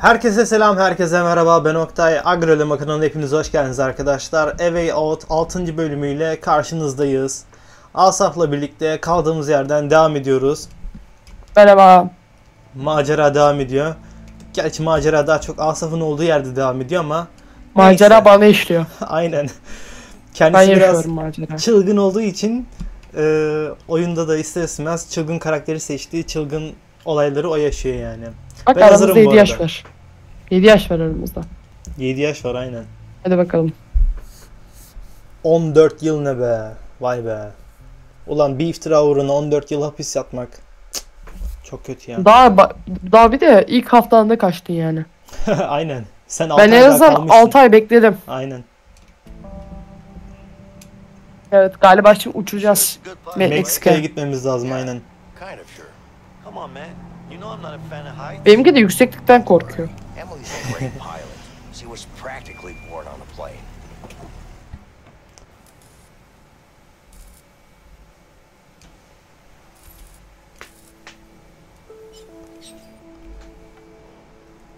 Herkese selam, herkese merhaba. Ben Oktay. Agrolema kanalına hepiniz hoş geldiniz arkadaşlar. A Way Out 6. bölümüyle karşınızdayız. Asaf'la birlikte kaldığımız yerden devam ediyoruz. Merhaba. Macera devam ediyor. Gerçi macera daha çok Asaf'ın olduğu yerde devam ediyor ama Macera Neyse. bana işliyor. aynen. Ben Kendisi biraz yaşıyorum macera. çılgın olduğu için e, oyunda da ister istemez çılgın karakteri seçtiği çılgın olayları o yaşıyor yani. Bak Ben aramızda bu 7 yaş var. 7 yaş var aramızda. 7 yaş var aynen. Hadi bakalım. 14 yıl ne be? Vay be. Ulan bir iftira uğruna 14 yıl hapis yatmak. Cık, Çok kötü ya. Daha daha bir de ilk haftalarında kaçtın yani. Aynen. Sen 6 Ben ay en azından kalmışsın. 6 ay bekledim. Aynen. Evet galiba şimdi uçacağız. Meksika'ya Meksika. gitmemiz lazım aynen. Kind of sure. Come on, man. You know I'm not a fan of heights. Benimki de yükseklikten korkuyor. Emily's a great pilot. She was practically born on a plane.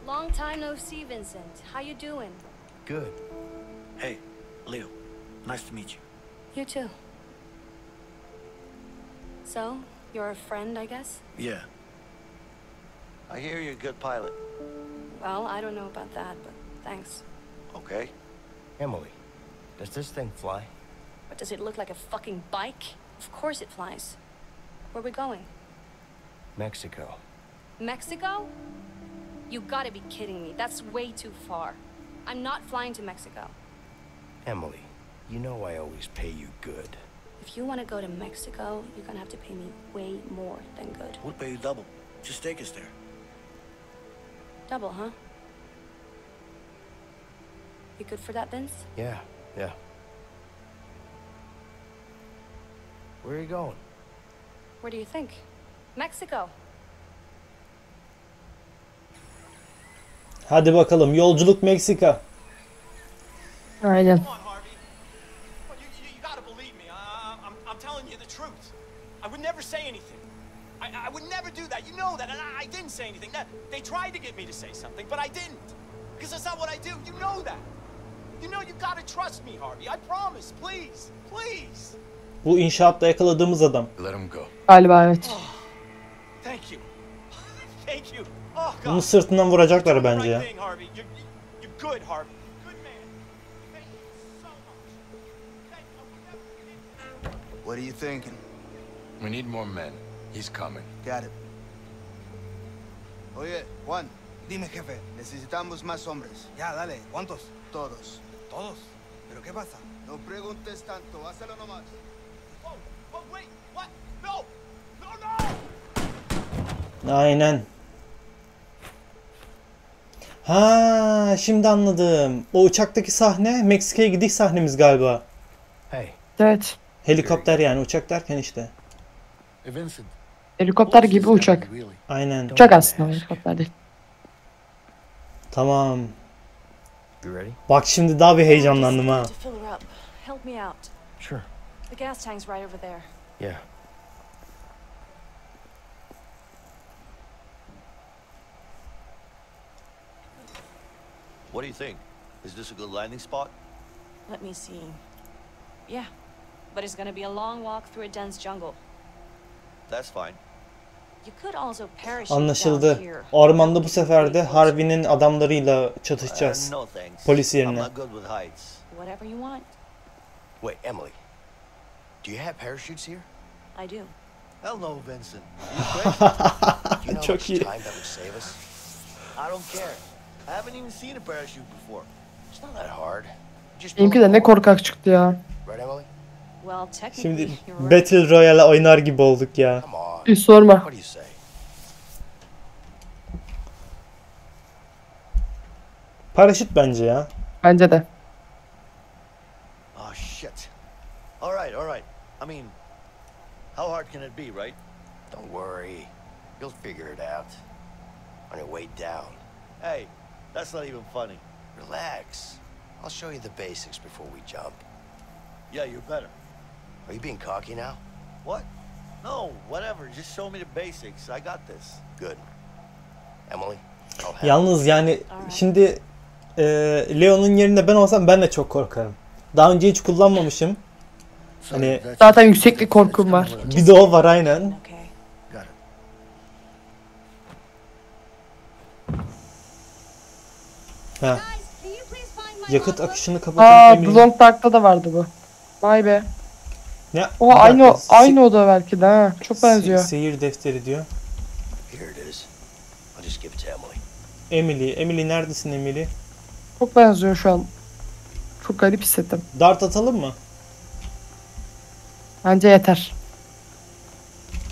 Long time no see, Vincent. How you doing? Good. Hey, Leo. Nice to meet you. You too. So, you're a friend, I guess? Yeah. I hear you're a good pilot. Well, I don't know about that, but thanks. Okay. Emily, does this thing fly? But does it look like a fucking bike? Of course it flies. Where are we going? Mexico. Mexico? You gotta be kidding me. That's way too far. I'm not flying to Mexico. Emily, you know I always pay you good. If you want to go to Mexico, you're gonna have to pay me way more than good. We'll pay you double. Just take us there. Double, huh? You good for that, Vince? Yeah, yeah. Where are you going? Where do you think? Mexico. Hadi bakalım yolculuk Meksika. Aynen. Do that. You know that, and I, I didn't say anything. That they tried to get me to say something, but I didn't. Because that's not what I do. You know that. You know you gotta trust me, Harvey. I promise. Please, please. Bu inşaatta yakaladığımız adam. Let him go. Galiba evet. Thank you. Thank you. Oh God. Bunun sırtından vuracaklar bence ya. What are you thinking? We need more men. He's coming. Got it. Oye, Juan. Dime, jefe. Necesitamos más hombres. Ya, dale. ¿Cuántos? Todos. ¿Todos? ¿Pero qué pasa? No preguntes tanto. Hazlo nomás. Oh, oh, wait, what? No! No, no! Aynen. Ha, şimdi anladım. O uçaktaki sahne Meksika'ya gidiş sahnemiz galiba. Hey, Evet. Helikopter yani uçak derken işte. hey Vincent. Helikopter gibi uçak. Aynen. Uçak aslında helikopter değil. Tamam. You ready? Bak şimdi daha bir heyecanlandım ha. Sure. The gas tank's right over there. Yeah. What do you think? Is this a good landing spot? Let me see. Yeah, but it's gonna be a long walk through a dense jungle. That's fine. You could also parachute down Anlaşıldı. Ormanda bu sefer de Harvey'nin adamlarıyla Uh, çatışacağız. thanks. Polis yerine. Wait, Emily. Do you have parachutes here? I do. Hell no, Vincent. You crazy? Do you know how Çok iyi. time that would save us? I don't care. I haven't even seen a parachute before. It's not that hard. Just Benimki de ne korkak çıktı ya. Right, Emily? Şimdi. Battle Royale oynar gibi olduk ya. Hiç sorma. Paraşüt bence ya. Bence de. Oh, shit. All right, all right. I mean, how hard can it be, right? Don't worry. You'll figure it out. On your way down. Hey, that's not even funny. Relax. I'll show you the basics before we jump. Yeah, you're better. Are you being cocky now? What? No, whatever. Just show me the basics. I got this. Good. Emily, Yalnız yani şimdi e, Leon'un yerinde ben olsam ben de çok korkarım. Daha önce hiç kullanmamışım. Hani Zaten yükseklik korkum var. bir de o var aynen. Ha. Yakıt akışını kapatın. Aa. Blond Dark'ta da vardı bu. Vay be. Ne? O Bir aynı dakika, se- aynı oda belki de ha. Çok se- benziyor. seyir defteri diyor. Here it is. I'll just give it to Emily. Emily. Emily neredesin Emily? Çok benziyor şu an. Çok garip hissettim. Dart atalım mı? Bence yeter.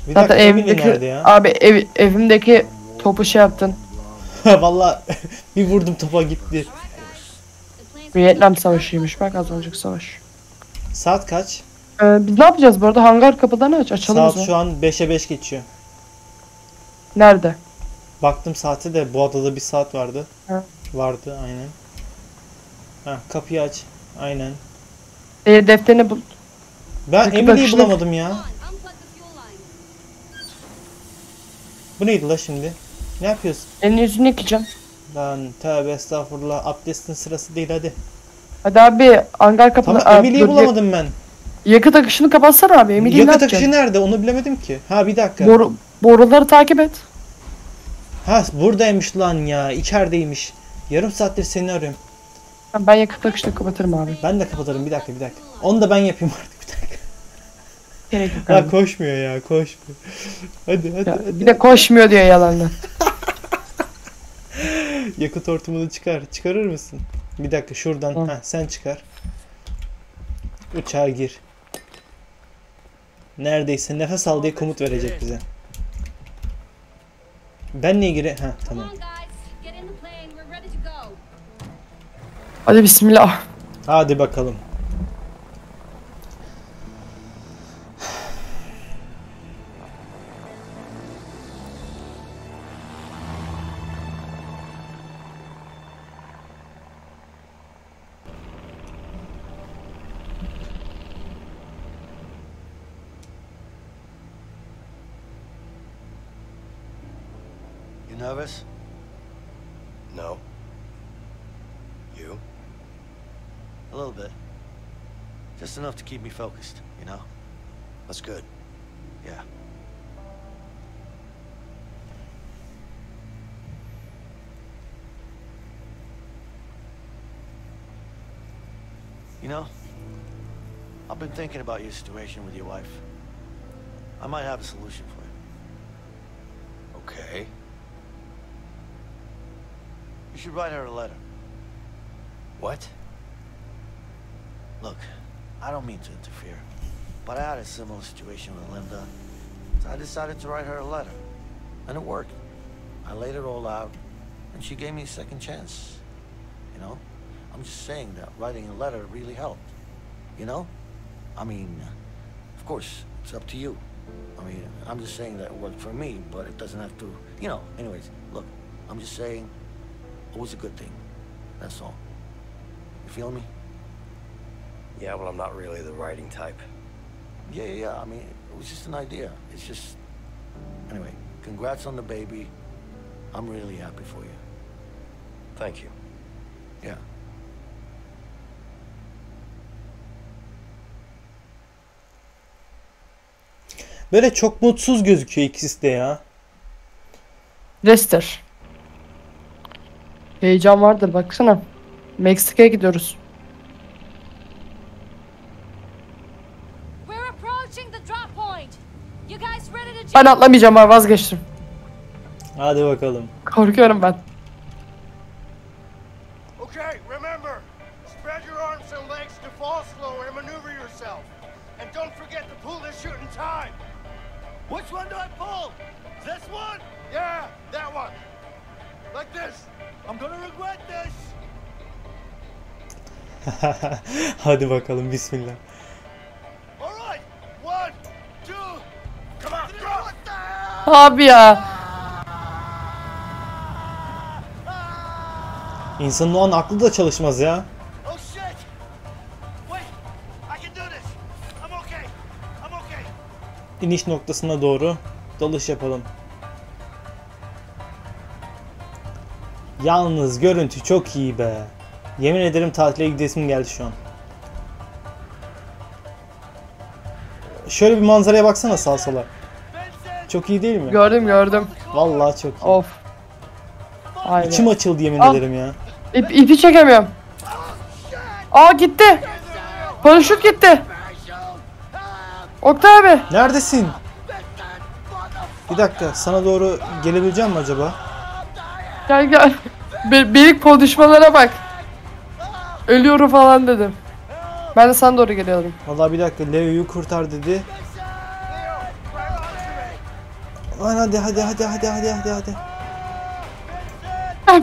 Bir Zaten dakika Emily nerede evimdeki ya? abi ev, evimdeki topu şey yaptın. Valla bir vurdum topa gitti. Vietnam Savaşı'ymış bak az önceki savaş. Saat kaç? Ee, biz ne yapacağız bu arada? Hangar kapıdan aç. Açalım o Saat zaman. şu an 5'e 5 geçiyor. Nerede? Baktım saate de bu adada bir saat vardı. Ha. Vardı aynen. Ha kapıyı aç. Aynen. Seyir defterini bul. Ben Yakıt Emily'yi bulamadım ya. Bu neydi la şimdi? Ne yapıyorsun? Elini yüzünü yıkayacağım. Lan tövbe estağfurullah abdestin sırası değil hadi. Hadi abi hangar kapını... Tamam Aa, Emily'yi dur, bulamadım ben. Yakıt akışını kapatsana abi. Ne Yakıt yapacaksın? akışı nerede onu bilemedim ki. Ha bir dakika. Boru, boruları takip et. Ha buradaymış lan ya içerideymiş. Yarım saattir seni arıyorum. Ha, Ben yakıt akışını kapatırım abi. Ben de kapatırım bir dakika bir dakika. Onu da ben yapayım artık bir dakika. Gerek yok Ha abi. koşmuyor ya koşmuyor. Hadi hadi Ya, hadi. bir de koşmuyor diyor yalandan. Yakıt hortumunu çıkar. Çıkarır mısın? Bir dakika şuradan. Tamam. Ha sen çıkar. Uçağa gir. Neredeyse nefes al diye komut verecek bize. Ben niye gire? Ha tamam. Hadi bismillah. Hadi bakalım. You? A little bit. Just enough to keep me focused, you know? That's good. Yeah. You know, I've been thinking about your situation with your wife. I might have a solution for you. Okay. You should write her a letter. What? Look, I don't mean to interfere, but I had a similar situation with Linda, so I decided to write her a letter. And it worked. I laid it all out, and she gave me a second chance. You know? I'm just saying that writing a letter really helped. You know? I mean, of course, it's up to you. I mean, I'm just saying that it worked for me, but it doesn't have to, you know, anyways, look, I'm just saying it was a good thing. That's all. You feel me? Yeah, well, I'm not really the writing type. Yeah, yeah, yeah. I mean, it was just an idea. It's just. Anyway, congrats on the baby. I'm really happy for you. Thank you. Yeah. Böyle çok mutsuz gözüküyor ikisi de ya. Rester. Heyecan vardır baksana. Meksika'ya gidiyoruz. We're approaching the drop point. You guys ready to Ben jump? atlamayacağım abi vazgeçtim. Hadi bakalım. Korkuyorum ben. Hadi bakalım bismillah. Abi ya. İnsanın o an aklı da çalışmaz ya. Oh. İniş noktasına doğru dalış yapalım. Yalnız görüntü çok iyi be. Yemin ederim tatile gidesim geldi şu an. Şöyle bir manzaraya baksana sağ sola. Çok iyi değil mi? Gördüm gördüm. Vallahi çok iyi. Of. Aynen. İçim açıldı yemin Al. ederim ya. İp, ipi çekemiyorum. Aa gitti. Paraşüt gitti. Oktay abi. Neredesin? Bir dakika sana doğru gelebileceğim mi acaba? Gel gel. Be benim konuşmalara bak. Ölüyorum falan dedim. Ben de sana doğru geliyorum. Vallahi bir dakika Leo'yu kurtar dedi. Lan hadi hadi hadi hadi hadi hadi hadi.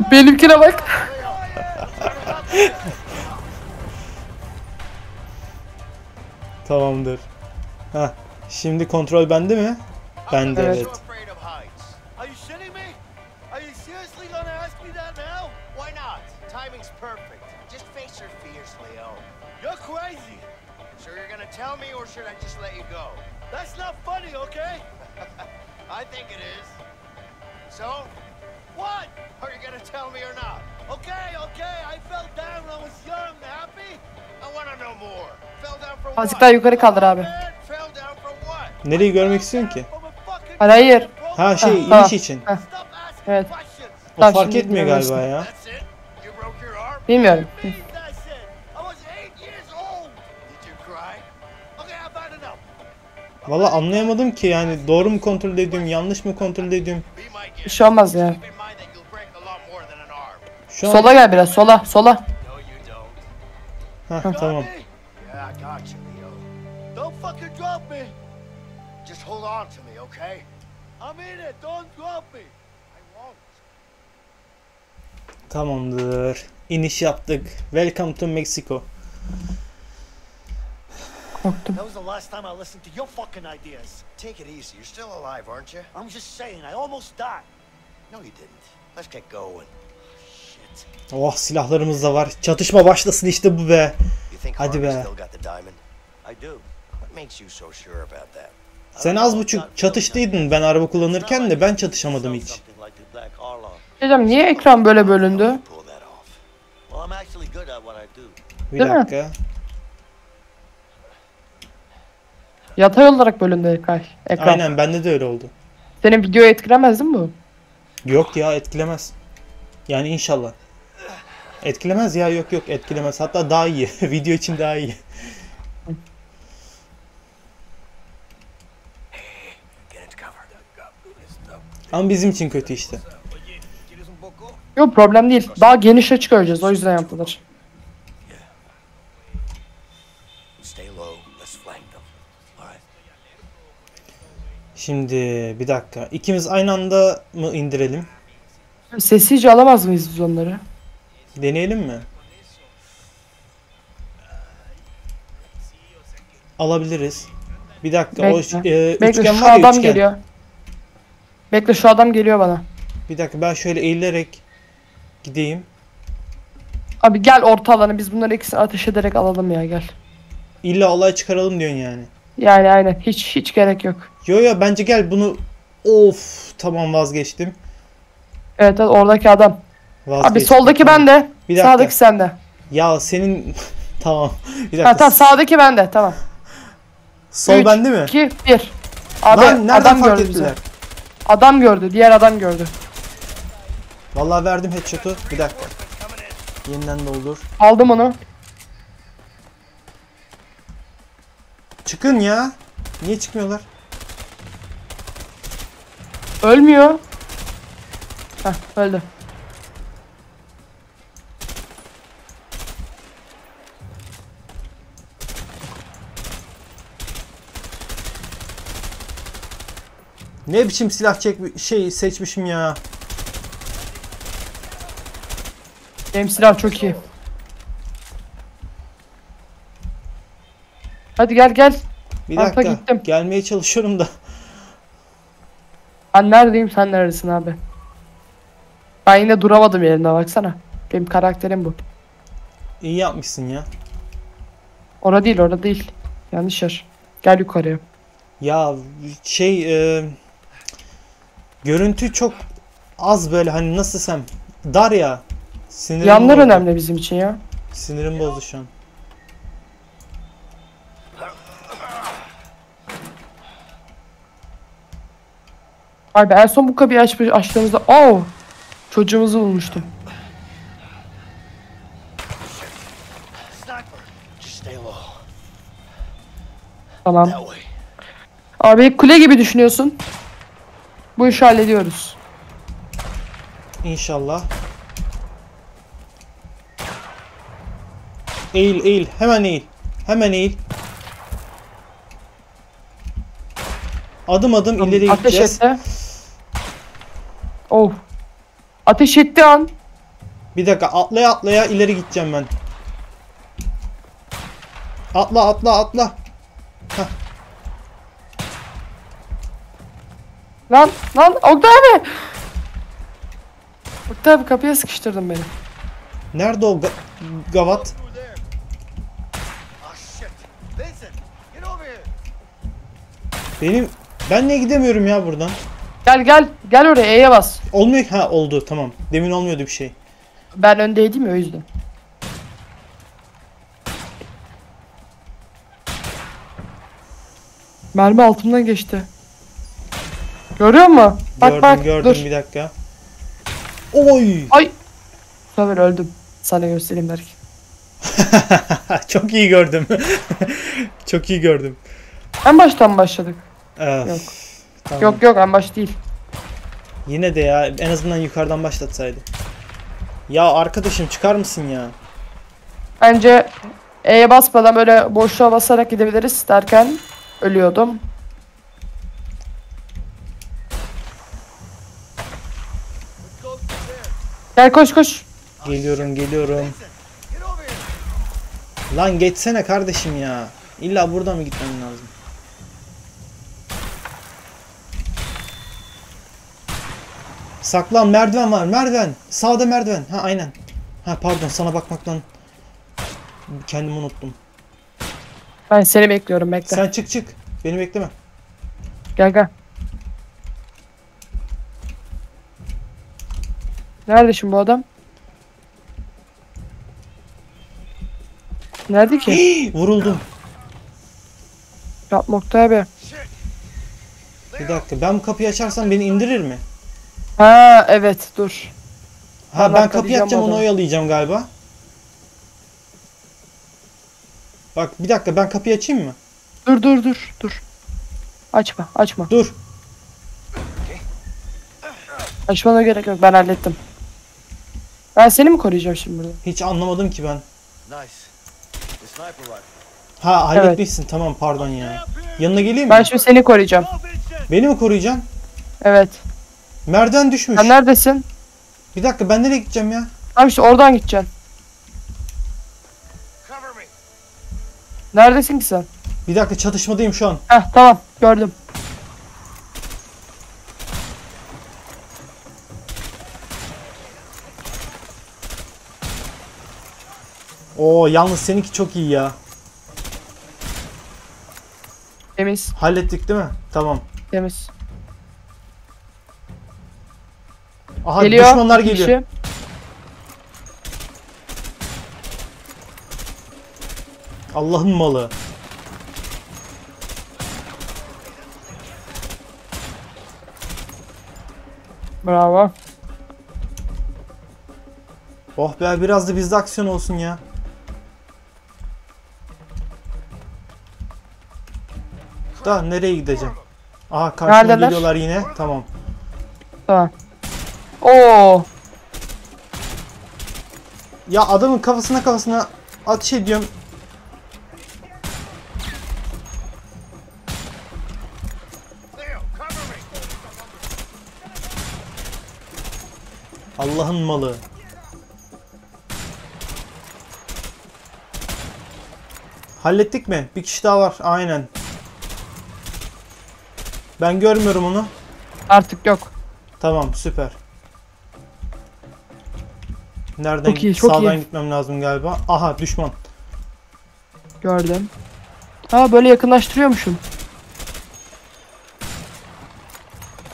Benimkine bak. Tamamdır. Heh. Şimdi kontrol bende mi? Bende Evet. evet. So, What? are you gonna tell me or not? Okay, okay. I fell down when I was young. Happy? I wanna know more. Fell down for Azıcık what? daha yukarı kaldır abi. Man, Fell down for what? Nereyi görmek istiyorsun ki? Hayır hayır. Ha şey tamam. iniş için. Stop asking Evet. questions. O Tamam, fark şimdi etmiyor galiba ya. That's it? You broke your arm? Bilmiyorum. Hı. That's it. I was eight years old. Did you cry? Okay, I've had enough. Valla anlayamadım ki yani doğru mu kontrol ediyorum yanlış mı kontrol ediyorum. Bir şey olmaz ya. Şu an... Sola gel biraz sola sola. Heh, tamam. Tamamdır. İniş yaptık. Welcome to Mexico. Korktum. That was the last time I listened to your fucking ideas. Take it easy. You're still alive, aren't you? I'm just saying, I almost died. No, you didn't. Let's get going. Shit. Oh silahlarımız da var. Çatışma başlasın işte bu be. You think Hadi be. still got the diamond? I do. What makes you so sure about that? Sen az buçuk çatıştıydın ben araba kullanırken de ben çatışamadım hiç. Hocam niye ekran böyle bölündü? Pull that off. Well, I'm actually good at what I do. Bir Değil mi? dakika. Yatay olarak bölündü ekran. ekran. Aynen bende de öyle oldu. Senin videoyu etkilemez değil mi bu? Yok ya etkilemez. Yani inşallah. Etkilemez ya yok yok etkilemez. Hatta daha iyi. Video için daha iyi. Ama bizim için kötü işte. Yok problem değil. Daha geniş açık öleceğiz o yüzden yaptılar. Şimdi bir dakika. İkimiz aynı anda mı indirelim? Sessizce alamaz mıyız biz onları? Deneyelim mi? Alabiliriz. Bir dakika o Bekle. e, Bekle üçgen şu var ya adam üçgen. geliyor. Bekle şu adam geliyor bana. Bir dakika ben şöyle eğilerek gideyim. Abi gel orta alanı biz bunları ikisini ateş ederek alalım ya gel. İlla olay çıkaralım diyorsun yani. Yani aynen hiç hiç gerek yok. Yo yo bence gel bunu Of tamam vazgeçtim. Evet evet oradaki adam. Vazgeçtim. Abi soldaki Tamam. bende. Bir dakika. Sağdaki sende. Ya senin tamam. Bir dakika. Ha tamam sağdaki bende tamam. Sol Üç, bende mi? 2 1. Abi Lan adam gördü bizi. Adam gördü. Diğer adam gördü. Vallahi verdim headshot'u. Bir dakika. Yeniden doldur. Aldım onu. Çıkın ya. Niye çıkmıyorlar? Ölmüyor. Heh öldü. Ne biçim silah çek şey seçmişim ya. Benim silah çok iyi. Hadi gel gel. Bir Arka dakika. gittim. Gelmeye çalışıyorum da. Ben neredeyim sen neredesin abi? Ben yine duramadım yerinde baksana. Benim karakterim bu. İyi yapmışsın ya. Orada değil orada değil. Yanlış yer. Gel yukarıya. Ya şey e, görüntü çok az böyle hani nasıl desem Darya. Sinirim Yanlar bozdu. önemli bizim için ya. Sinirim bozdu şu an. Abi en son bu kapıyı aç, açtığımızda oh çocuğumuzu bulmuştum. Tamam. Abi kule gibi düşünüyorsun. Bu işi hallediyoruz. İnşallah. Eğil eğil. Hemen eğil. Hemen eğil. Adım adım ileri Ateş gideceğiz. Oh. Ateş etti an. Bir dakika atlaya atlaya ileri gideceğim ben. Atla atla atla. Lan lan Oktay abi. Oktay abi kapıya sıkıştırdın beni. Nerede o ga- gavat? Benim ben niye gidemiyorum ya buradan? Gel gel gel oraya E'ye bas. Olmuyor ki. Ha oldu tamam. Demin olmuyordu bir şey. Ben öndeydim ya o yüzden. Mermi altımdan geçti. Görüyor musun? Bak gördüm bak gördüm dur. bir dakika. Oy! Ay. Sefer öldüm. Sana göstereyim derken. Çok iyi gördüm. Çok iyi gördüm. En baştan başladık. Öf, Yok. Tamam. Yok yok en baş değil. Yine de ya en azından yukarıdan başlatsaydı. Ya arkadaşım çıkar mısın ya? Bence E'ye basmadan böyle boşluğa basarak gidebiliriz derken ölüyordum. Gel koş koş. Geliyorum geliyorum. Lan geçsene kardeşim ya. İlla buradan mı gitmem lazım? Saklan merdiven var merdiven. Sağda merdiven. Ha aynen. Ha pardon sana bakmaktan kendimi unuttum. Ben seni bekliyorum bekle. Sen çık çık. Beni bekleme. Gel gel. Nerede şimdi bu adam? Nerede ki? Vuruldum. Yapma Oktay abi. Bir dakika ben bu kapıyı açarsam beni indirir mi? Ha evet dur. Ha Ben ben kapıyı açacağım onu oyalayacağım galiba. Bak bir dakika ben kapıyı açayım mı? Dur dur dur dur. Açma açma. Dur. Açmana gerek yok ben hallettim. Ben seni mi koruyacağım şimdi burada? Hiç anlamadım ki ben. Ha halletmişsin tamam pardon ya. Yanına geleyim mi? Ben şimdi seni koruyacağım. Beni mi koruyacaksın? Evet. Merdiven düşmüş. Sen neredesin? Bir dakika ben nereye gideceğim ya? Tamam işte oradan gideceksin. Neredesin ki sen? Bir dakika çatışmadayım şu an. Heh tamam gördüm. Oo yalnız seninki çok iyi ya. Temiz Hallettik değil mi? Tamam. temiz. Aha Geliyor. düşmanlar geliyor. kişi. Allah'ın malı. Bravo. Oh be biraz da bizde aksiyon olsun ya. Da nereye gideceğim? Aha karşıma Neredeler? geliyorlar yine. Tamam. Tamam. Oo. Ya adamın kafasına kafasına ateş ediyorum. Allah'ın malı. Hallettik mi? Bir kişi daha var. Aynen. Ben görmüyorum onu. Artık yok. Tamam süper. Nereden Çok iyi, çok Sağdan iyi. gitmem lazım galiba. Aha düşman. Gördüm. Ha böyle yakınlaştırıyormuşum.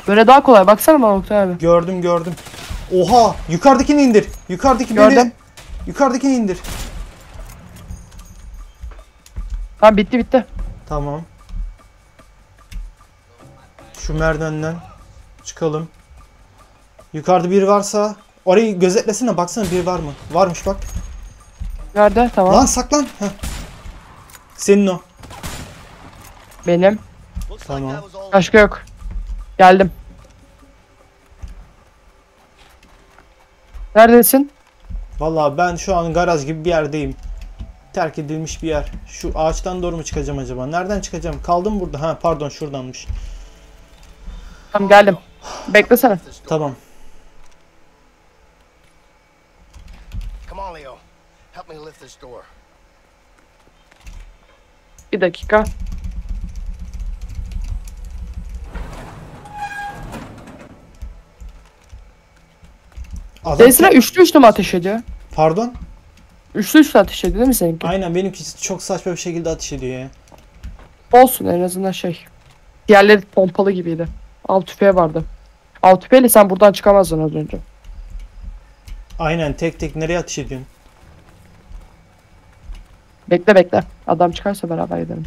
Böyle daha kolay. Baksana bana Oktay abi. Gördüm gördüm. Oha! Yukarıdakini indir. Yukarıdaki beni. Gördüm. Yukarıdakini indir. Tamam bitti bitti. Tamam. Şu merdivenden çıkalım. Yukarıda biri varsa orayı gözetlesene baksana biri var mı? Varmış bak. Nerede? Tamam. Lan saklan. Heh. Senin o. Benim. Tamam. Başka yok. Geldim. Neredesin? Vallahi ben şu an garaj gibi bir yerdeyim. Terk edilmiş bir yer. Şu ağaçtan doğru mu çıkacağım acaba? Nereden çıkacağım? Kaldım burada. Ha pardon şuradanmış. Tamam geldim. Beklesene. Tamam. Come on, Leo. Help me lift this door. Bir dakika. Adam Seninle üçlü üçlü mü ateş ediyor? Pardon? Üçlü üçlü ateş ediyor değil mi seninki? Aynen benimki çok saçma bir şekilde ateş ediyor ya. Olsun en azından şey. Diğerleri pompalı gibiydi. Av tüfeği vardı. Av tüfeğiyle sen buradan çıkamazdın az önce. Aynen tek tek nereye ateş ediyorsun? Bekle bekle. Adam çıkarsa beraber gidelim.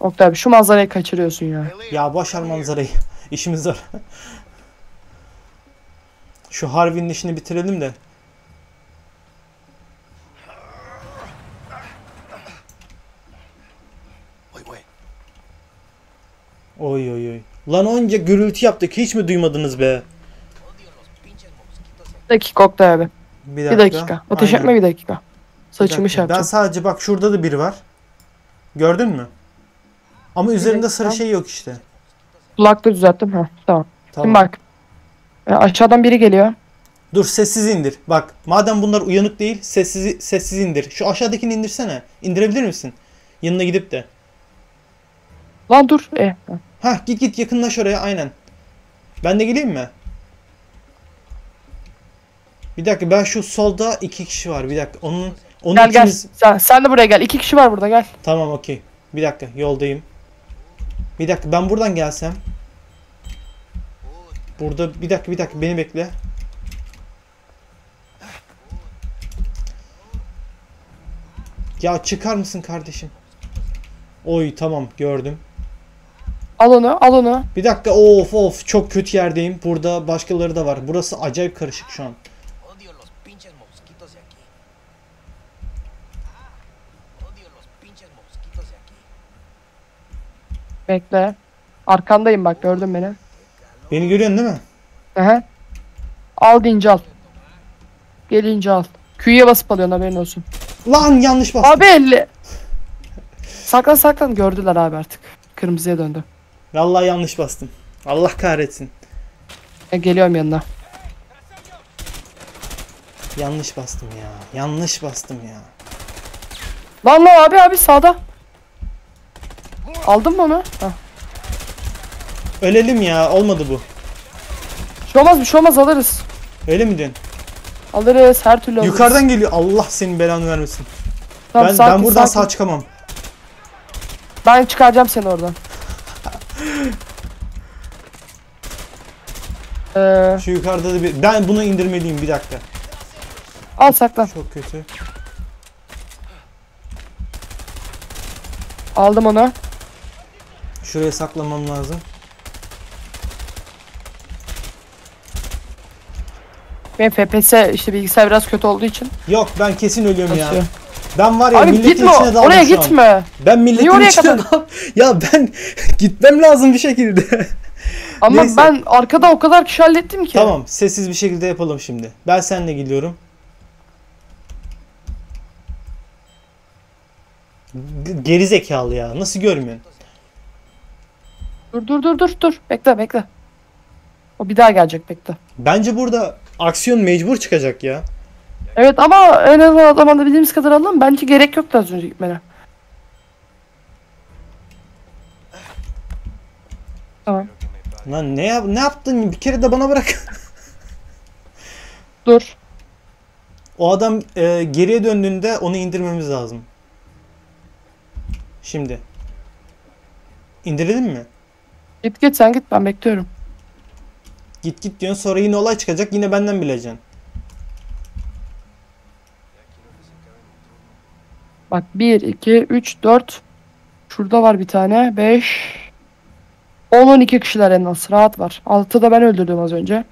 Oktay abi şu manzarayı kaçırıyorsun ya. Ya boş ver manzarayı. İşimiz var. Şu Harvey'nin işini bitirelim de. Oy oy oy. Lan onca gürültü yaptık hiç mi duymadınız be? Bir dakika Oktay abi. Bir Bir dakika. Ateş Aynen. etme bir dakika. Bir Saçımı şey Ben sadece bak şurada da biri var. Gördün mü? Ama üzerinde sarı şey yok işte. Kulaklığı düzelttim. Ha, tamam. Tamam. Şimdi bak. E, aşağıdan biri geliyor. Dur sessiz indir. Bak madem bunlar uyanık değil sessiz sessiz indir. Şu aşağıdakini indirsene. İndirebilir misin? Yanına gidip de. Lan dur. E, ha. Hah git git yakınlaş oraya aynen. Ben de geleyim mi? Bir dakika ben şu solda iki kişi var. Bir dakika onun onun Gel gel. ikimiz- Sen, sen de buraya gel. İki kişi var burada gel. Tamam okey. Bir dakika yoldayım. Bir dakika ben buradan gelsem. Burada bir dakika bir dakika beni bekle. Ya çıkar mısın kardeşim? Oy tamam gördüm. Al onu al onu. Bir dakika of of çok kötü yerdeyim. Burada başkaları da var. Burası acayip karışık şu an. Bekle. Arkandayım bak gördün beni. Beni görüyorsun değil mi? Aha. Al deyince al. Gelince al. Q'ya basıp alıyorsun haberin olsun. Lan yanlış bastım. Abi elli. Saklan saklan gördüler abi artık. Kırmızıya döndü. Vallahi yanlış bastım. Allah kahretsin. E, geliyorum yanına. Yanlış bastım ya. Yanlış bastım ya. Lan lan abi abi sağda. Aldın mı onu? Hah. Ölelim ya. Olmadı bu. Bir şey olmaz bir şey olmaz alırız. Öyle mi diyorsun? Alırız her türlü alırız. Yukarıdan geliyor. Allah senin belanı vermesin. Tamam, ben sakin, ben buradan sakin. sağ çıkamam. Ben çıkaracağım seni oradan. Ee, Şu yukarıda da bir ben bunu indirmeliyim bir dakika. al saklan. Çok kötü. Aldım onu. Şuraya saklamam lazım. Benim FPS işte bilgisayar biraz kötü olduğu için Yok ben kesin ölüyorum ya. basıyor. Ben var ya Abi milletin gitme içine daldım oraya şu an. gitme. Ben milletin Niye oraya içine Ya ben gitmem lazım bir şekilde. Ama Neyse. ben arkada o kadar kişi hallettim ki. tamam sessiz bir şekilde yapalım şimdi. Ben seninle gidiyorum. Geri zekalı ya. Nasıl görmüyorsun? Dur dur dur dur dur. Bekle bekle. O bir daha gelecek bekle. Bence burada aksiyon mecbur çıkacak ya. Evet ama en azından zamanda bildiğimiz kadar alalım. Bence gerek yoktu az önce gitmene. Tamam. Lan ne yap ne yaptın? Bir kere de bana bırak. Dur. O adam e, geriye döndüğünde onu indirmemiz lazım. Şimdi. İndirelim mi? Git git sen git ben bekliyorum. Git git diyorsun sonra yine olay çıkacak yine benden bileceksin. Bak 1, 2, 3, 4. Şurada var bir tane. 5. 10, 12 kişiler en az. Rahat var. 6 da ben öldürdüm az önce.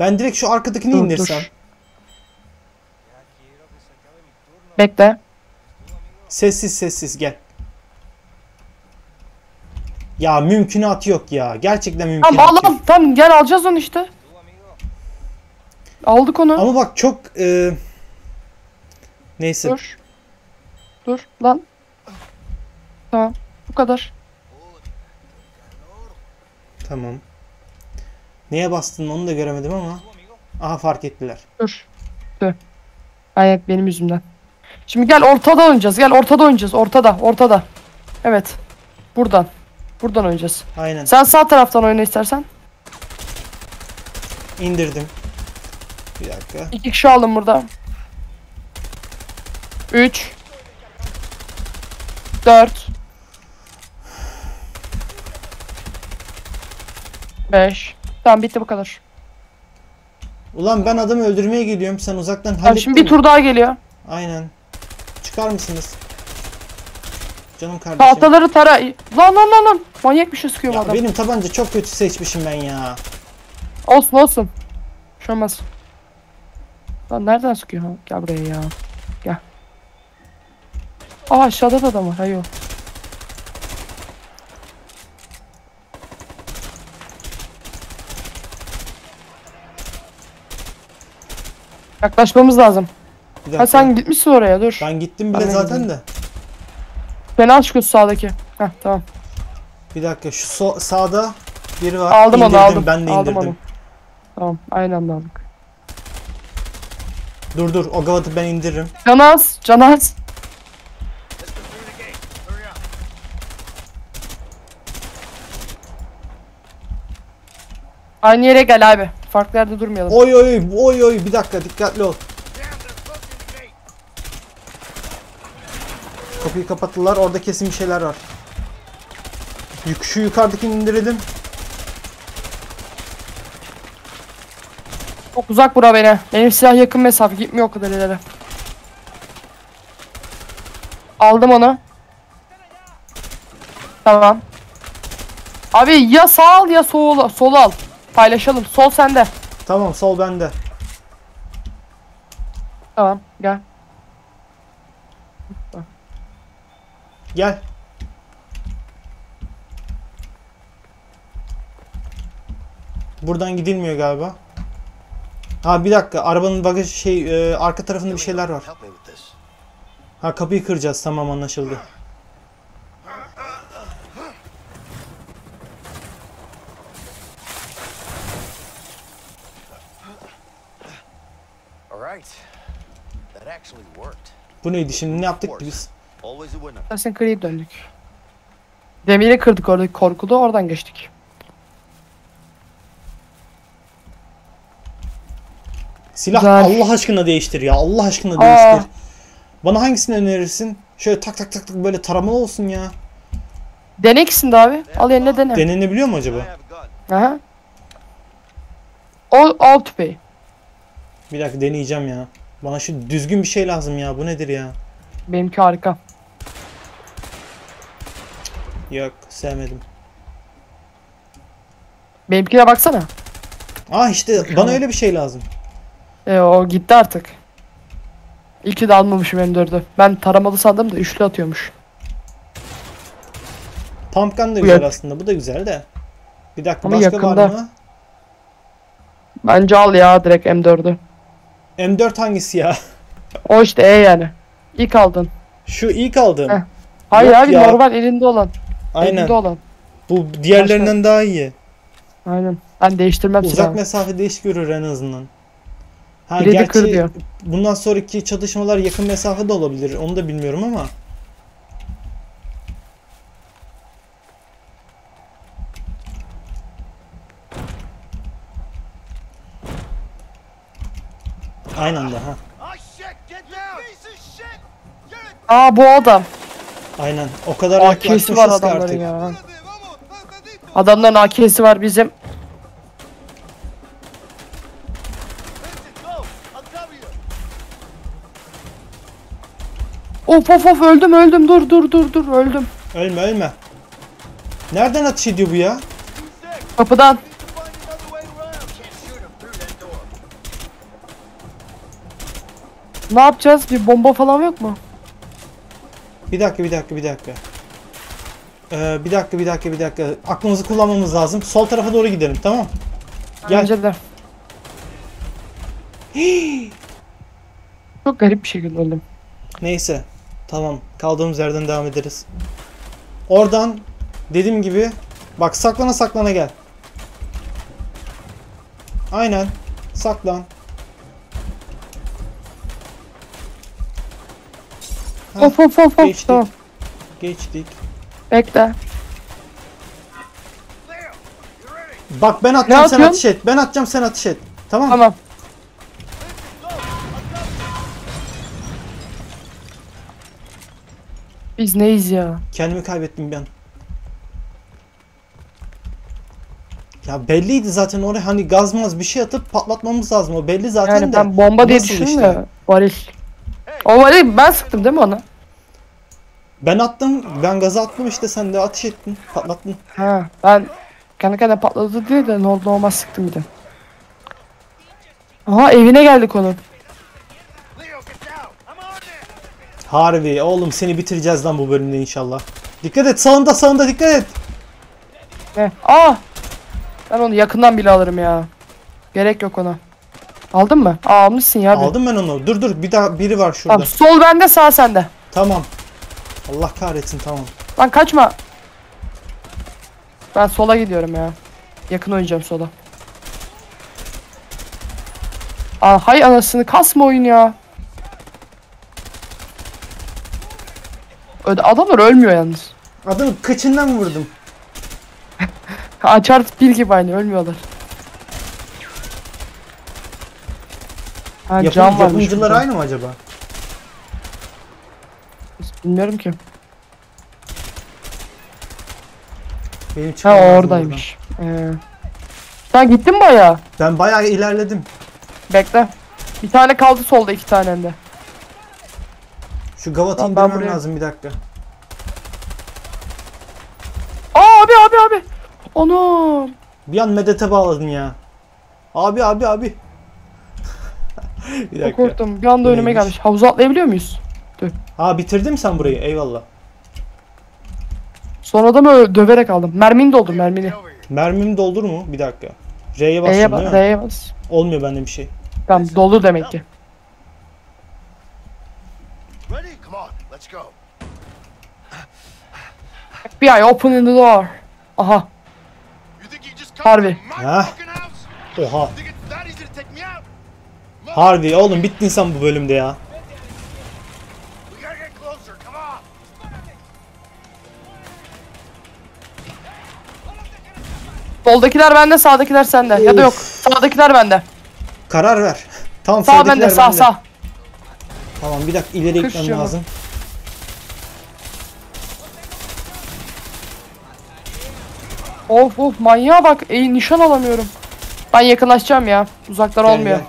Ben direkt şu arkadakini Dur, indirsem. dur. Bekle. Sessiz sessiz gel. Ya mümkünat yok ya. Gerçekten mümkünat Tamam yok. Tamam gel alacağız onu işte. Aldık onu. Ama bak çok e, neyse. Dur. Dur lan. Tamam. Bu kadar. Tamam. Neye bastın onu da göremedim ama. Aha fark ettiler. Dur. Dur. Aynen benim yüzümden. Şimdi gel ortada oynayacağız. Gel ortada oynayacağız. Ortada. Ortada. Evet. Buradan. Buradan oynayacağız. Aynen. Sen sağ taraftan oyna istersen. İndirdim. Bir dakika. İki kişi aldım burada. Üç. Dört. Beş. Tamam bitti bu kadar. Ulan ben adamı öldürmeye geliyorum. Sen uzaktan Tamam hallettin şimdi bir mi? tur daha geliyor. Aynen. Çıkar mısınız? Canım kardeşim. Tahtaları tara. Lan lan lan lan. Manyak bir şey sıkıyor Ya adam. benim tabanca çok kötü seçmişim ben ya. Olsun olsun. Bir şey olmaz. Lan nereden sıkıyor? Ha, Gel buraya ya. Gel. Aa aşağıda da adam var. Hayır. Yaklaşmamız lazım. Bir Ha dakika. sen gitmişsin oraya dur. Ben gittim bile Ben de zaten gidiyorum. de. Fena çıkıyor sağdaki. Heh tamam. Bir dakika şu so- sağda biri var. Aldım onu İndirdim, aldım. Ben de aldım indirdim. onu. Tamam aynı anda aldık. Dur dur o gavatı ben indiririm. Canaz, Canaz. Aynı yere gel abi. Farklı yerde durmayalım. Oy oy oy oy bir dakika dikkatli ol. Kapıyı kapattılar orada kesin bir şeyler var. Yük, şu yukarıdakini indirelim. Çok uzak bura beni. Benim silah yakın mesafe. Gitmiyor o kadar ileri. Aldım onu. Tamam. Abi ya sağ al ya sol, sol al. Paylaşalım. Sol sende. Tamam sol bende. Tamam gel. Gel. Buradan gidilmiyor galiba. Ha bir dakika arabanın bagaj şey e, arka tarafında bir şeyler var. Ha kapıyı kıracağız tamam anlaşıldı. Bu neydi şimdi ne yaptık ki biz? Always a winner. Assassin's Creed döndük. Demiri kırdık oradaki korkuda oradan geçtik. Silah Güzel. Allah aşkına değiştir ya. Allah aşkına Aa. değiştir. Bana hangisini önerirsin? Şöyle tak tak tak tak böyle taramalı olsun ya. Dene ikisini de abi. Al eline dene. Denenebiliyor mu acaba? Aha. O al tüpeyi. Bir dakika deneyeceğim ya. Bana şu düzgün bir şey lazım ya. Bu nedir ya? Benimki harika. Yok sevmedim. Benimkine baksana. Ah işte bana öyle bir şey lazım. E o gitti artık. İyi ki de almamışım M4'ü. Ben taramalı sandım da üçlü atıyormuş. Pumpgun da güzel yak- aslında. Bu da güzel de. Bir dakika Ama başka var yakında. mı? Bence al ya direkt M4'ü. M4 hangisi ya? O işte E yani. İlk aldın. Şu ilk. Heh. Hayır Yok abi ya. normal elinde olan. Aynen. Elinde olan. Bu diğerlerinden daha iyi. Aynen. Ben değiştirmem Uzak silahı. mesafede iş görür en azından. Ha Biri de gerçi diyor. bundan sonraki çatışmalar yakın mesafede olabilir. Onu da bilmiyorum ama. Aynen de ha. Oh shit, get down! Piece of shit! You're a Aa bu adam. Aynen. O kadar AK'si var yaklaşmışız ki adamların artık. ya. Adamların AK'si var bizim. Of of of öldüm öldüm dur dur dur dur öldüm. Ölme ölme. Nereden atış ediyor bu ya? Kapıdan. Ne yapacağız? Bir bomba falan yok mu? Bir dakika bir dakika bir dakika. Ee, bir dakika bir dakika bir dakika. Aklımızı kullanmamız lazım. Sol tarafa doğru gidelim tamam. Gel. De. Çok garip bir şekilde öldüm. Neyse. Tamam. Kaldığımız yerden devam ederiz. Oradan dediğim gibi bak saklana saklana gel. Aynen. Saklan. Of of of of. geçtik. Tamam. Geçtik. Bekle. Bak ben atacağım sen yapıyorsun? atış et. Ben atacağım sen atış et. Tamam. Tamam. Biz neyiz ya? Kendimi kaybettim ben. Ya belliydi zaten oraya hani gazmaz bir şey atıp patlatmamız lazım. O belli zaten Yani de. ben bomba diye nasıl düşündüm işte? de varil. O varil ben sıktım değil mi onu? Ben attım. Ben gaza attım işte sen de ateş ettin. Patlattın. Ha ben kendi kendine patladı diye de normal normal sıktım bir de. Aha evine geldik onun. Harbi oğlum seni bitireceğiz lan bu bölümde inşallah. Dikkat et sağında sağında dikkat et. Ne? Aa! Ben onu yakından bile alırım ya. Gerek yok ona. Aldın mı? Aa, almışsın ya. abi. Aldım ben onu. Dur dur bir daha biri var şurada. Tamam, sol bende sağ sende. Tamam. Allah kahretsin tamam. Lan kaçma. Ben sola gidiyorum ya. Yakın oynayacağım sola. Aa, hay anasını kasma oyun ya. Öde adamlar ölmüyor yalnız. Adamın kıçından vurdum. Açar pil gibi aynı ölmüyorlar. Ha, Yapım, cam varmış yapımcılar burada. aynı mı acaba? Bilmiyorum ki. Benim Ha çıkmam lazım oradaymış. Ee, sen gittin baya? buradan. Ben bayağı ilerledim. Bekle. Bir tane kaldı solda iki tane de. Şu gavatı ben indirmem buraya- lazım bir dakika. Aa abi abi abi. Onu. Bir an medete bağladın ya. Abi abi abi. Bir Çok dakika. korktum. Bir anda Bu önüme neymiş? gelmiş. Havuza atlayabiliyor muyuz? Ha bitirdin mi sen burayı? Eyvallah. Sonra da mı ö- döverek aldım? Mermini doldur mermini. Mermimi doldur mu? Bir dakika. R'ye E'ye basıyorum değil bas. mi? R'ye bas. Olmuyor bende bir şey. Tamam doldur demek ki. Ready? Come on, let's go. FBI open the door. Aha. You think you just Harvey. my Ha? fucking house? Oha. Think it's that easy to take me out? Harbi oğlum bittin sen bu bölümde ya. Soldakiler bende sağdakiler sende. Ya da yok. Sağdakiler bende. Karar ver. Tamam Sağ bende sağ bende. sağ. Tamam bir dakika ileri gitmem lazım. Of of manyağa bak. Ey nişan alamıyorum. Ben yakınlaşacağım ya. Uzaklar Gel, olmuyor. gel.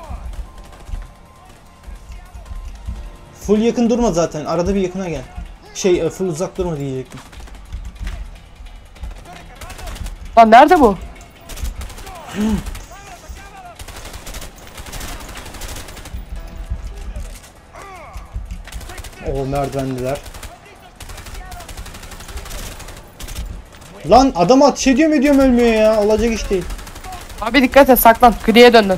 Full yakın durma zaten. Arada bir yakına gel. Şey e, full uzak durma diyecektim. Lan nerede bu? O merdivendeler. Lan adam ateş ediyor mu ediyor mu ölmüyor ya. Olacak iş değil. Abi dikkat et saklan. Griye döndün.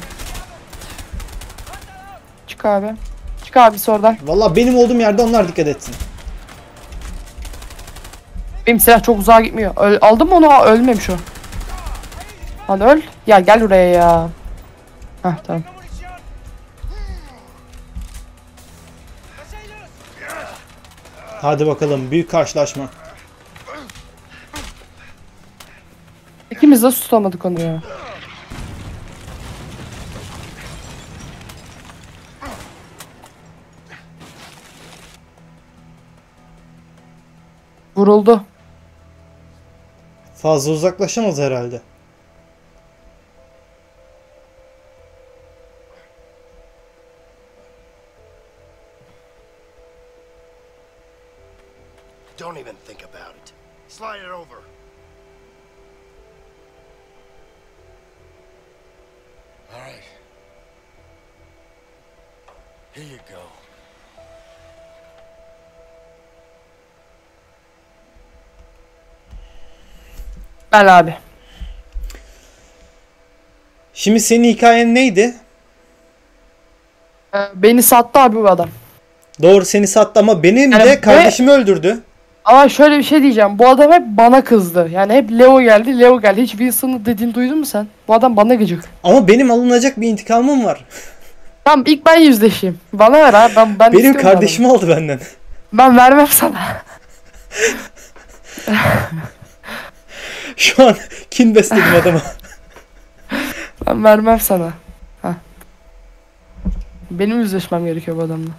Çık abi. Çık abisi oradan. Valla benim olduğum yerde onlar dikkat etsin. Benim silah çok uzağa gitmiyor. Öl, aldın mı onu? Ölmemiş o. Lan öl. Ya gel buraya ya. Heh tamam. Hadi bakalım büyük karşılaşma. İkimiz de tutamadık onu ya. Vuruldu. Fazla uzaklaşamaz herhalde. Gel abi. Şimdi senin hikayen neydi? Ee, beni sattı abi bu adam. Doğru seni sattı ama benim Yani de ve- kardeşimi öldürdü. Ama şöyle bir şey diyeceğim. Bu adam hep bana kızdı. Yani hep Leo geldi, Leo geldi. Hiç Wilson'ı dediğini duydun mu sen? Bu adam bana gıcık. Ama benim alınacak bir intikamım var. Tamam ilk ben yüzleşeyim. Bana ver abi. Ben, ben Benim istiyorum bu aldı benden. Ben vermem sana. Şu an kin besledim adama. Ben vermem sana. Heh. Benim yüzleşmem gerekiyor bu adamla.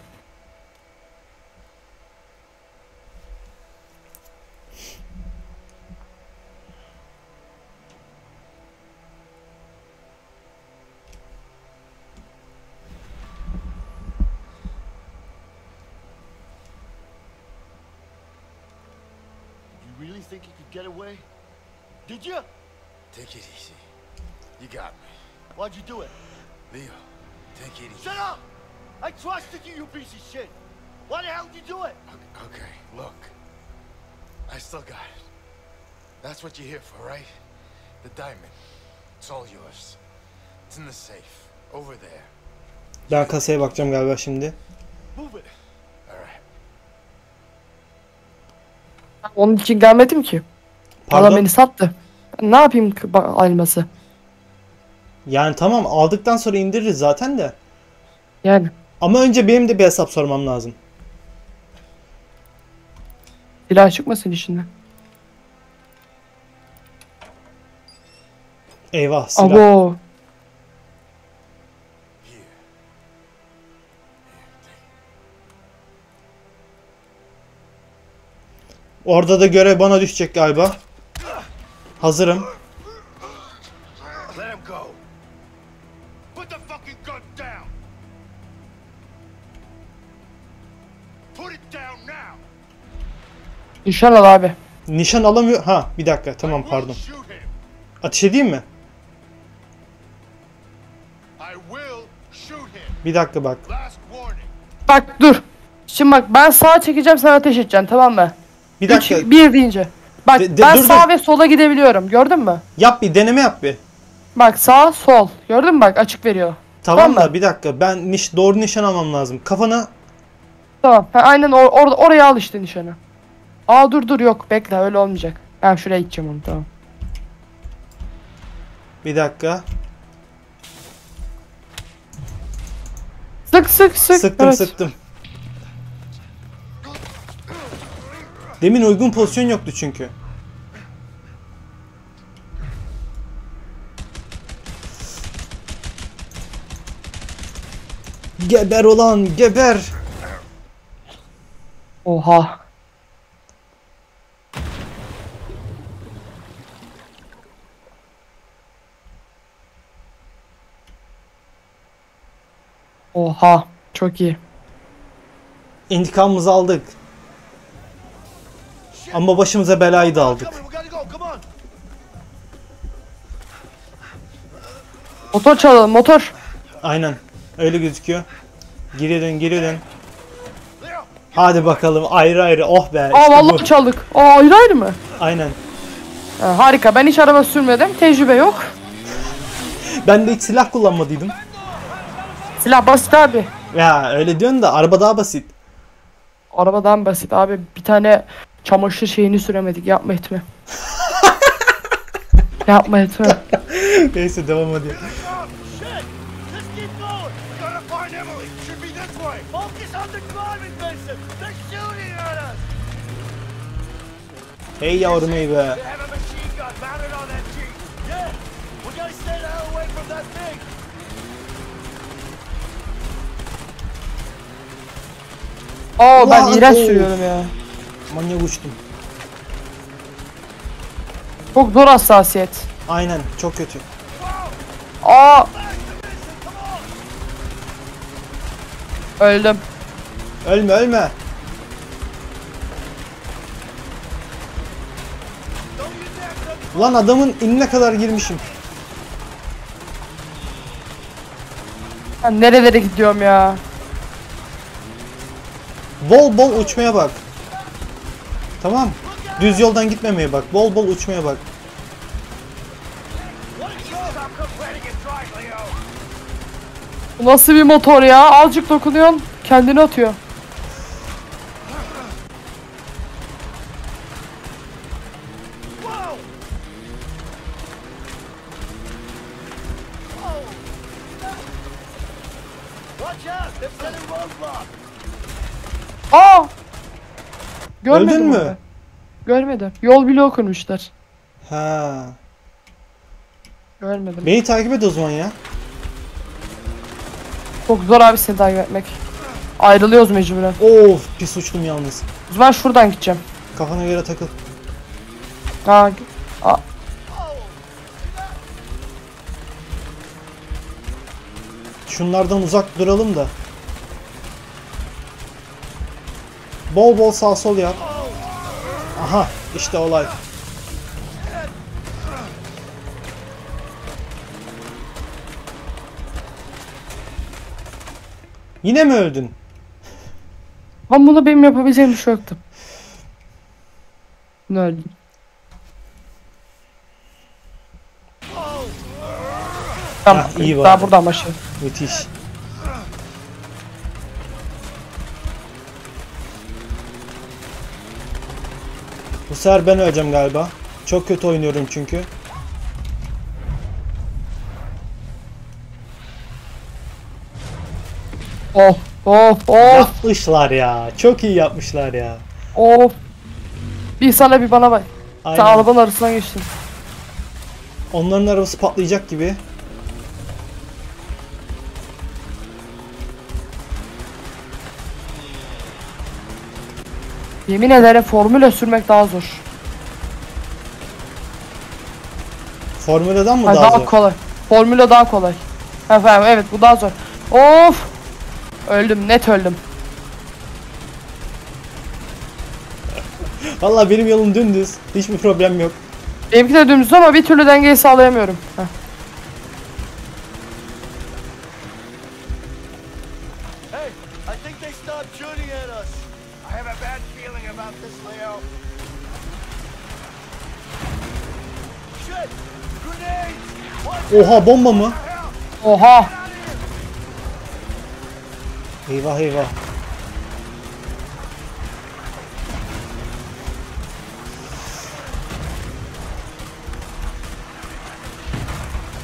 Ben kasaya bakacağım galiba şimdi. Onun için gelmedim ki. Adam Pardon. beni sattı. Ben ne yapayım elması? Yani tamam aldıktan sonra indiririz zaten de. Yani. Ama önce benim de bir hesap sormam lazım. Silah çıkmasın içinden. Eyvah silah. Abo. Orada da görev bana düşecek galiba. Hazırım. Let him go! Put the fucking gun down! Put it down now! Nişan al abi. Nişan alamıyor. Ha bir dakika tamam pardon. Ateş edeyim mi? Bir dakika bak. Bak dur. Şimdi bak ben sağa çekeceğim sen ateş edeceksin tamam mı? Bir 3 dakika. 1 deyince. Bak De- de- ben dur, sağa dur. ve sola gidebiliyorum. Gördün mü? Yap bir deneme yap bir. Bak sağ sol. Gördün mü bak açık veriyor. Tamam Tamam da mı? bir dakika ben niş doğru nişan almam lazım. Kafana Tamam. Ha, aynen or orada oraya al işte nişanı. Aa dur dur yok bekle öyle olmayacak. Ben şuraya gideceğim onu tamam. bir dakika. Sık sık sık. Sıktım evet. sıktım. Demin uygun pozisyon yoktu çünkü. Geber olan geber. Oha. Oha. Çok iyi. İntikamımızı aldık. Ama başımıza belayı da aldık. Motor çalalım motor. Aynen. Öyle gözüküyor. Geri dön geri dön. Leo! Hadi bakalım ayrı ayrı. Oh be. Aa işte vallahi bu. çaldık. Aa ayrı ayrı mı? Aynen. Ha, harika. Ben hiç araba sürmedim. Tecrübe yok. Ben de hiç silah kullanmadıydım. Silah basit abi. Ya öyle diyorsun da araba daha basit. Arabadan basit abi. Bir tane çamaşır şeyini süremedik. Yapma etme. Yapma etme. Neyse devam hadi. Hey yavrum hey be. Aa ben iğrenç sürüyorum ya. Manyak uçtum. Çok zor hassasiyet. Aynen çok kötü. Aa! Öldüm. Ölme ölme. Ulan adamın inine kadar girmişim. Ben nerelere gidiyorum ya? Bol bol uçmaya bak. Tamam. Düz yoldan gitmemeye bak. Bol bol uçmaya bak. Nasıl bir motor ya? Azıcık dokunuyorsun kendini atıyor. Görmedim Öldün mü? Görmedim. Yol bloğu kurmuşlar. Ha. Görmedim. Beni takip et o zaman ya. Çok zor abi seni takip etmek. Ayrılıyoruz mecburen. Of pis uçtum yalnız. O zaman şuradan gideceğim. Kafana göre takıl. Aa, aa, Şunlardan uzak duralım da. Bol bol sağ sol yap. Aha işte olay. Yine mi öldün? Ama bunu benim yapabileceğim bir şey yoktu. Ne öldüm. Tamam, Ah, iyi daha buradan başlayalım. Müthiş. Sefer ben öleceğim galiba. Çok kötü oynuyorum çünkü. Of, of, of, Yapmışlar ya. Çok iyi yapmışlar ya. of. Bir sana bir bana bak. Sen Aynen. arabanın arasından geçtin. Onların arabası patlayacak gibi. Yemin ederim formüle sürmek daha zor. Formüla'dan mı Ay, daha, daha zor? kolay. Formüle daha kolay. Efendim evet bu daha zor. Of. Öldüm net öldüm. Valla benim yolum dümdüz. Hiçbir problem yok. Benimki de dümdüz ama bir türlü dengeyi sağlayamıyorum. Heh. Oha bomba mı? Oha. Eyvah eyvah.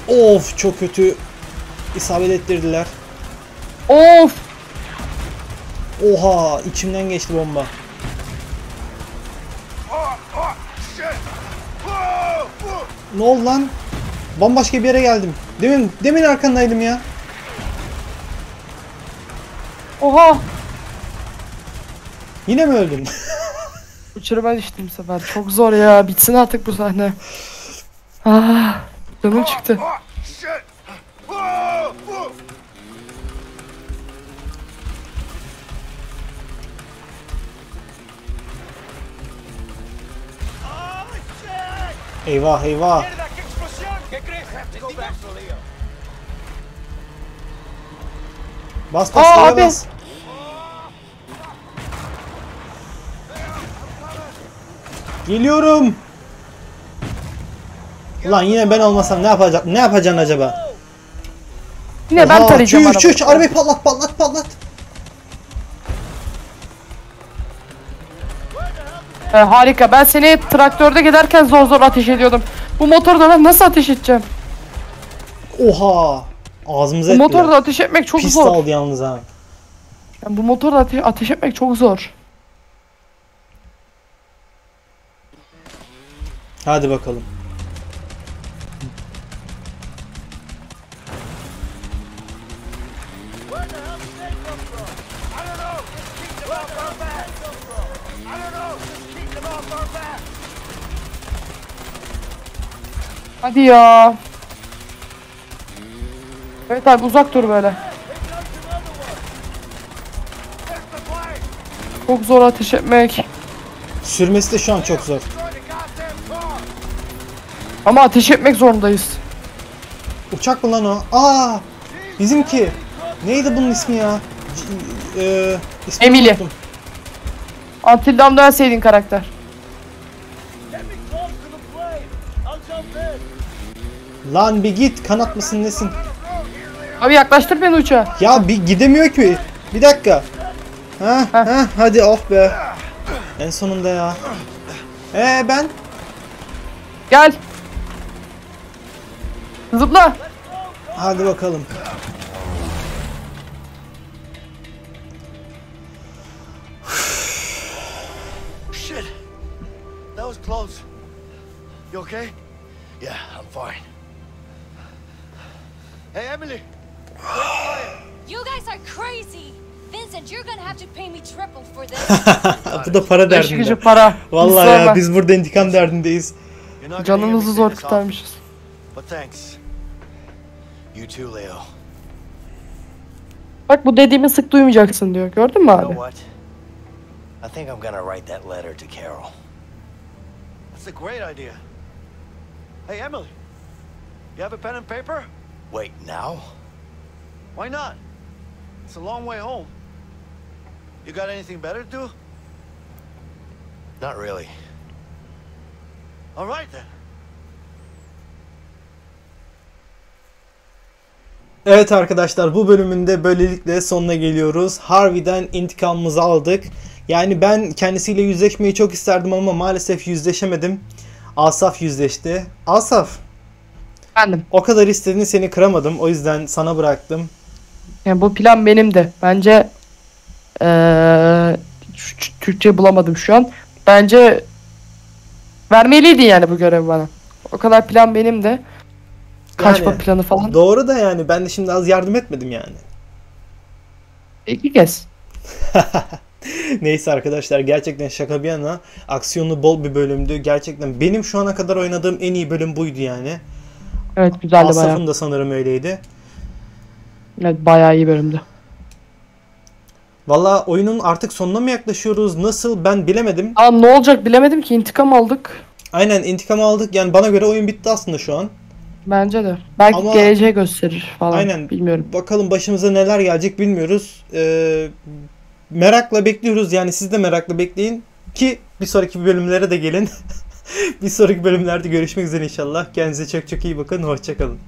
Of çok kötü isabet ettirdiler. Of. Oha içimden geçti bomba. Ne oldu lan? Bambaşka bir yere geldim. Demin demin arkandaydım ya. Oha. Yine mi öldüm? Uçuruma düştüm bu sefer. Çok zor ya. Bitsin artık bu sahne. Ah. Canım çıktı. Eyvah eyvah. ¡Mierda, qué explosión! ¿Qué crees? Go back to Leo. Bas bas Aa, abi. bas. Geliyorum. Ulan yine ben olmasam ne yapacak? Ne yapacaksın acaba? Yine ben Oha, tarayacağım çüş, çüş, arabayı. arabayı patlat patlat patlat. Ee, harika. Ben seni traktörde giderken zor zor ateş ediyordum. Bu motorda ben nasıl ateş edeceğim? Oha. Ağzımıza Bu ettiler. motorda ateş etmek çok Pist zor. aldı yalnız ha. Yani bu motorda ateş, ateş etmek çok zor. Hadi bakalım. Hadi ya. Evet abi uzak dur böyle. Çok zor ateş etmek. Sürmesi de şu an çok zor. Ama ateş etmek zorundayız. Uçak mı lan o? Aa! Bizimki. Neydi bunun ismi ya? C- e, Emily. unuttum. Until Dawn'da karakter. Lan bir git kanat mısın nesin? Abi yaklaştır beni uçağa. Ya bir gidemiyor ki. Bir dakika. Ha ha hadi oh be. En sonunda ya. Ee ben Gel. Zıpla. hadi bakalım. Bu da para derdinde. para. Vallahi Biz ya biz burada intikam derdindeyiz. Canımızı zor kurtarmışız. But thanks. You too, Leo. Bak bu dediğimi sık duymayacaksın diyor. Gördün mü You know abi? what? I think I'm gonna write that letter to Carol. That's a great idea. Hey, Emily. You have a pen and paper? Wait, now? Why not? It's a long way home. You got anything better to do? Not really. All right then. Evet arkadaşlar bu bölümün de böylelikle sonuna geliyoruz. Harvey'den intikamımızı aldık. Yani ben kendisiyle yüzleşmeyi çok isterdim ama maalesef yüzleşemedim. Asaf yüzleşti. Asaf Efendim. o kadar istediğini seni kıramadım. O yüzden sana bıraktım. Yani bu plan benim de. Bence şu- Türkçe bulamadım şu an. Bence vermeliydin yani bu görevi bana. O kadar plan benim de. Kaçma Yani- planı falan. Doğru da yani ben de şimdi az yardım etmedim yani. İki kez. Neyse arkadaşlar gerçekten şaka bir yana aksiyonu bol bir bölümdü. Gerçekten benim şu ana kadar oynadığım en iyi bölüm buydu yani. Evet güzeldi bayağı. Asaf'ın da sanırım öyleydi. Evet bayağı iyi bölümdü. Valla oyunun artık sonuna mı yaklaşıyoruz? Nasıl ben bilemedim. Aa ne olacak bilemedim ki intikam aldık. Aynen intikam aldık. Yani bana göre oyun bitti aslında şu an. Bence de. Belki Ama- geleceği gösterir falan. Aynen. Bilmiyorum. Bakalım başımıza neler gelecek bilmiyoruz. Ee, merakla bekliyoruz. Yani siz de merakla bekleyin. Ki bir sonraki bölümlere de gelin. bir sonraki bölümlerde görüşmek üzere inşallah. Kendinize çok çok iyi bakın. Hoşçakalın.